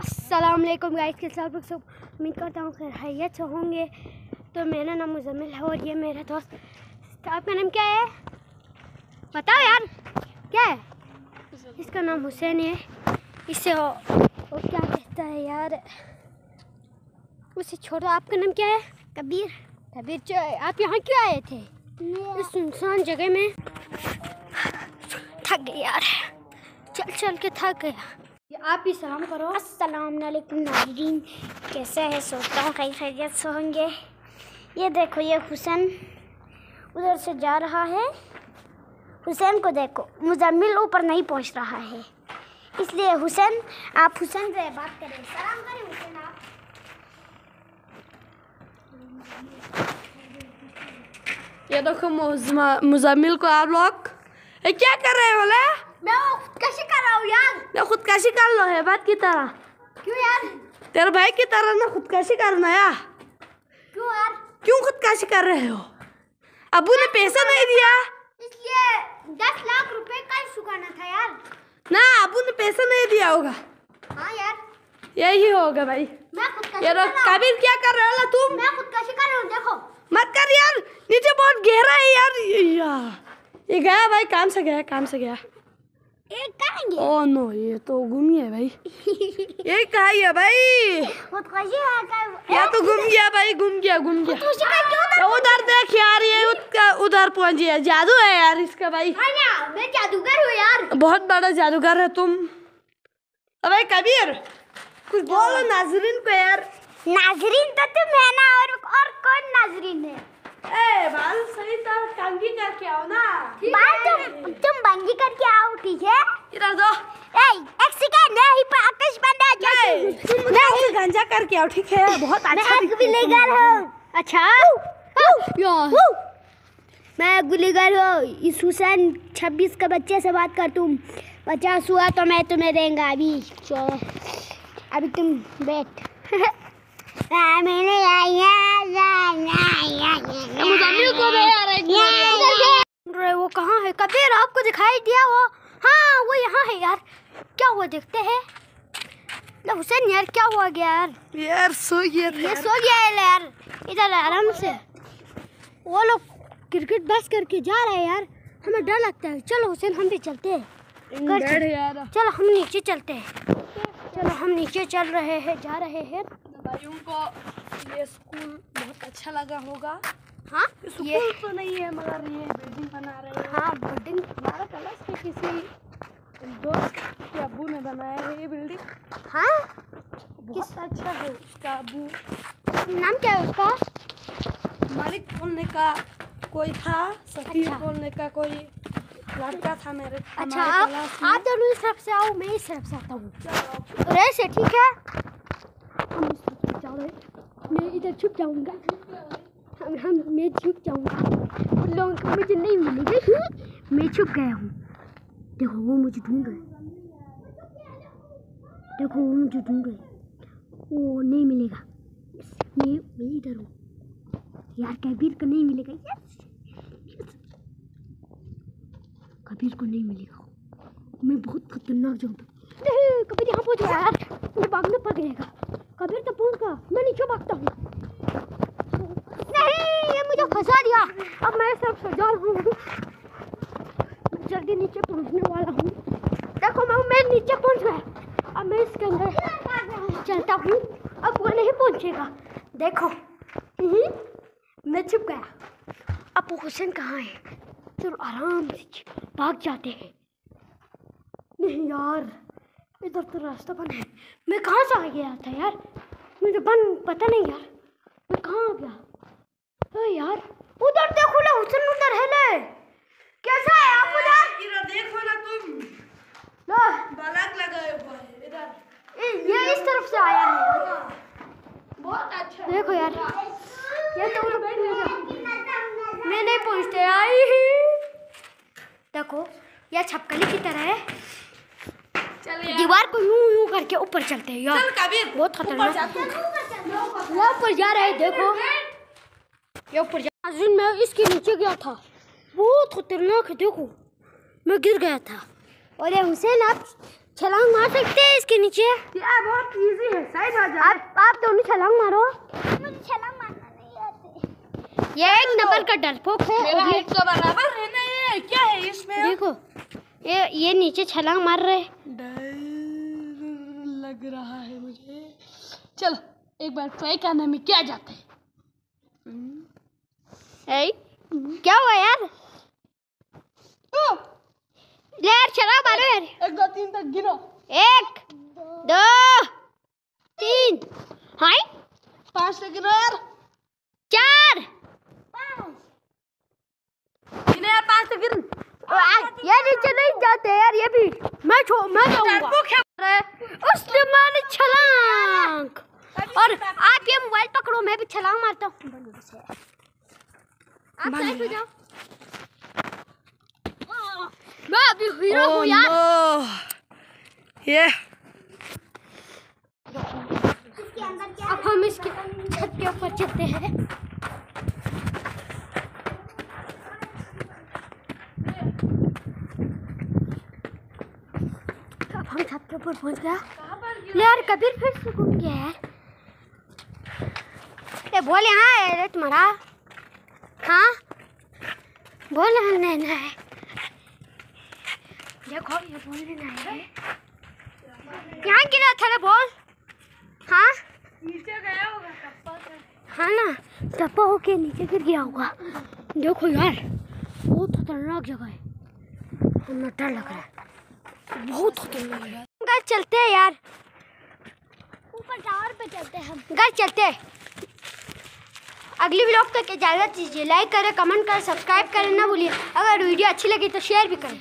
वालेकुम गाइस के साथ सब उम्मीद करता हूँ खैर हैत से होंगे। तो मेरा नाम मुजम्मिल है और ये मेरा दोस्त आपका नाम क्या है? बताओ यार क्या है? इसका नाम हुसैन है। इससे वो, वो क्या कहता है यार? उसे छोड़ो आपका नाम क्या है? कबीर। कबीर जो आप यहाँ क्यों आए थे? इस सुनसान जगह में? थक गए यार। चल चल के थक गया। ये आप भी सलाम करो। अस्सलाम वालेकुम नाजरीन। कैसे है? सोचता हूँ कई खैरियत से होंगे। ये देखो ये हुसैन उधर से जा रहा है। हुसैन को देखो मुजम्मिल ऊपर नहीं पहुँच रहा है। इसलिए हुसैन आप हुसैन से बात करें। सलाम करें हुसैन आप। ये देखो मुजम्मिल को आप लोग ए, क्या कर रहे हो बोले मैं वो कैसे कर रहा हूँ यार ना खुदकशी कर लो है बात की तरह। क्यों यार? तेरे भाई की तरह ना खुदकशी करना या? क्यों यार? क्यों खुदकशी कर रहे हो? अबू ने पैसा नहीं दिया। इसलिए दस लाख रुपए कल चुकाना था यार। ना अबू ने पैसा नहीं दिया होगा। हाँ यार। यही होगा भाई। मैं खुद कैसे ये कर लो रहा हूँ। कबीर क्या कर रहे हो तुम? मैं खुद कैसे कर रहा हूँ देखो। मत कर यार नीचे बहुत गहरा है यार। यार ये गया भाई काम से गया काम से गया। एक करेंगे? ओ नो ये तो गुम गया भाई। ये कहा है भाई है या तो गुम गया भाई गुम गया गुम गया। तो उधर देख यार ये उधर पहुँच गया। जादू है यार इसका भाई। हाँ मैं जादूगर हूँ यार। बहुत बड़ा जादूगर है तुम। अबे कबीर कुछ बोलो नाजरीन को यार। नाजरीन तो तुम है ना और और कौन नाजरीन है? ए बाल सही तरह करके आओ ना। बाल तुम तुम बंगी करके आओ ठीक है? इधर दो ए एक सेकंड नहीं पर आकाश बंदा तुम मुझे ऐसे करके आओ ठीक है? बहुत अच्छा मैं है हूँ। अच्छा? यार मैं गुलीगर हूँ। इस हुसैन छब्बीस के बच्चे से बात कर तुम। पचास हुआ तो मैं तुम्हें देंगे। अभी अभी तुम बैठ। वो कहाँ है? कबीर आपको दिखाई दिया वो। हाँ वो यहाँ है यार। क्या हुआ देखते हैं। ले हुसैन यार क्या हुआ गया यार? यार सो गया ये यार। सो गया है यार। इधर आराम से। वो लोग क्रिकेट बस करके जा रहे हैं यार। हमें डर लगता है। चलो हुसैन हम भी चलते हैं। चलो हम नीचे चलते हैं। चलो हम नीचे चल रहे हैं जा रहे हैं। भाइयों को ये स्कूल बहुत अच्छा लगा होगा। हाँ? स्कूल ये तो नहीं है मगर ये बिल्डिंग बना रहे हैं। हाँ बिल्डिंग हमारा क्लास के किसी दोस्त के अब्बू ने बनाया है ये बिल्डिंग हाँ? बहुत अच्छा है उसका अब्बू नाम क्या है उसका? मालिक बोलने का कोई था सफीर अच्छा। बोलने का कोई लड़का था मेरे अच्छा आप आप दोनों इस तरफ़ से आओ मैं इस तरफ़ से आता हूँ। ठीक है? इस तरफ़ मैं इधर छुप जाऊँगा हम हम मैं छुप जाऊँगा उन लोगों को मुझे नहीं मिलेगा मैं छुप गया हूँ देखो वो मुझे ढूंढ रहे देखो वो मुझे ढूंढ रहे वो नहीं मिलेगा मैं मैं इधर हूँ यार कबीर को नहीं मिलेगा कबीर को नहीं मिलेगा मैं बहुत खतरनाक जाऊँगा कबीर यहाँ पहुँच गया यार मुझे भागना पड़ जाएगा कबीर तो पहुँच गया मैं नीचे भागता हूँ। नहीं ये मुझे फंसा दिया। अब मैं सब सजा हूँ। जल्दी नीचे पहुँचने वाला हूँ। देखो मैं मैं नीचे पहुँच गया। अब मैं इसके अंदर चलता हूँ। अब वो नहीं पहुंचेगा। देखो हम्म, मैं छुप गया। अब हुसैन कहाँ है? चलो आराम से भाग जाते हैं। नहीं यार इधर तो रास्ता बंद है। मैं कहाँ से आ गया था यार? मुझे बंद पता नहीं यार। मैं कहाँ आ गया? अरे यार उधर देखो ना हुसैन उधर है ले कैसा है आप उधर? इधर देखो ना तुम। लो। बलक लगाए हुआ है इधर। ये ये इस तरफ़ से आया है। बहुत अच्छा देखो यार ये तो उधर बैठ। गया मैं नहीं पहुँचते आई ही। देखो यह छपकली की तरह है। दीवार को यूँ यूँ करके ऊपर चलते हैं यार। चल कबीर बहुत खतरनाक। वो ऊपर जा रहे हैं देखो। ये ऊपर जा। नाज़रीन, मैं इसके नीचे गया था। बहुत खतरनाक है देखो। मैं गिर गया था। और ये हुसैन आप छलांग मार सकते हैं इसके नीचे? यार बहुत इजी है साइड आ जा। आप आप दोनों छलांग मारो। मुझे छलांग मारना नहीं आती। ये एक नंबर का डरपोक है मेरा और ये तो बराबर है ना ये? क्या है इसमें? देखो। ये ये नीचे छलांग मार रहे डर लग रहा है मुझे। चलो एक बार ट्राई करने में क्या जाता है? ए, क्या हुआ यार? ले यार छलांग मारो यार। एक दो तीन तक गिनो। एक दो तीन। हाय। पाँच से गिनो यार। चार। गिने यार पाँच से गिन। ये नीचे नहीं जाते यार ये भी मैं छो मैं जाऊँगा। उसने मारी छलांग। और आप ये मोबाइल पकड़ो मैं भी छलांग मारता हूँ। आप साइड हो। जाओ। मैं अभी हीरो हूँ यार। ये। अब हम इसके छत के ऊपर चलते हैं अब हम छत के ऊपर पहुँच गया। यार, कबीर फिर से घूम गया यार ए, बोल यहाँ है रे तुम्हारा। हाँ? बोल यहाँ नैना है। देखो, ये बोल रहा है। यहाँ गिरा था रे, बोल। हाँ? नीचे गया होगा हाँ ना, टप्पा होके नीचे गिर गया होगा। देखो यार, बहुत खतरनाक जगह है। डर लग रहा है। बहुत खतरनाक गाइस चलते हैं यार। ऊपर टावर पे चलते हैं हम। घर चलते हैं। अगली ब्लॉग तक इजाज़त दीजिए। लाइक करें कमेंट करें सब्सक्राइब करें ना भूलिए। अगर वीडियो अच्छी लगी तो शेयर भी करें।